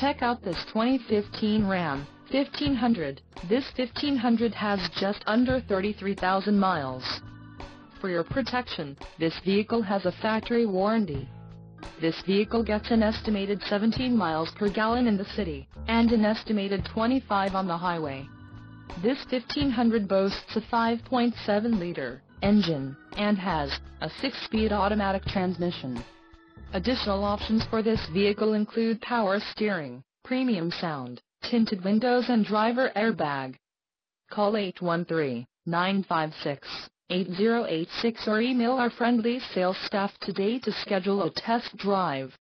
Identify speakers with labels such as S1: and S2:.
S1: Check out this 2015 Ram 1500. This 1500 has just under 33,000 miles. For your protection, this vehicle has a factory warranty. This vehicle gets an estimated 17 miles per gallon in the city, and an estimated 25 on the highway. This 1500 boasts a 5.7-liter engine, and has a 6-speed automatic transmission. Additional options for this vehicle include power steering, premium sound, tinted windows and driver airbag. Call 813-956-8086 or email our friendly sales staff today to schedule a test drive.